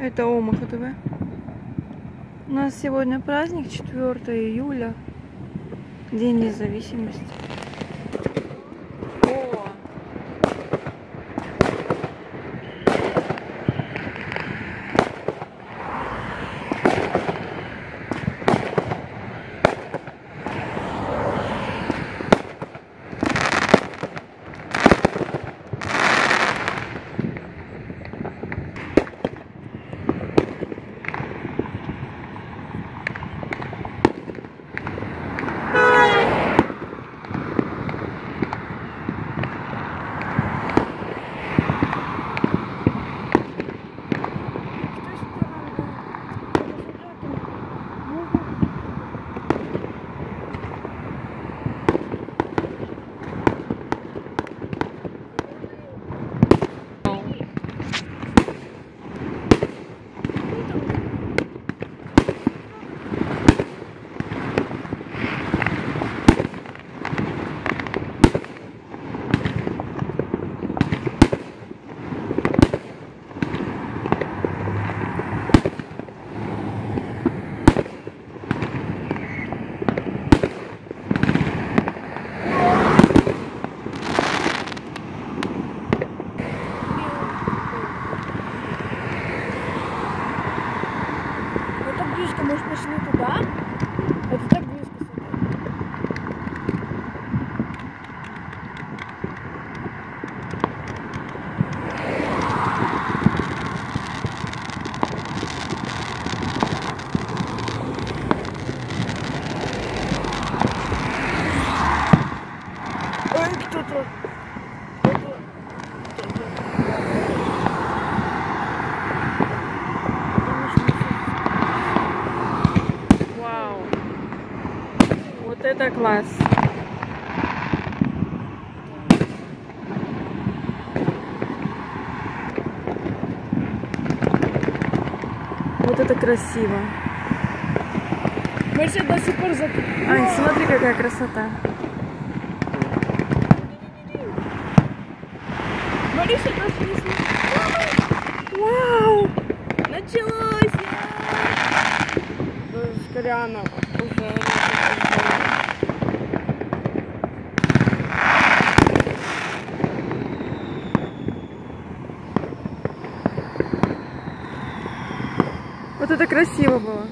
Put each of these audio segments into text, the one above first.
Это Омаха ТВ. У нас сегодня праздник 4 июля, День независимости. Близко, может пошли туда? Это класс! Вот это красиво! Мы до сих пор зак... Ань, смотри, какая красота! Мариша нас не Вау! Началось! Скоряна уже. Вот это красиво было!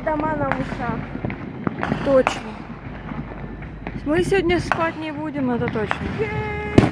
Дома на ушах. Точно. Мы сегодня спать не будем, это точно. Ей!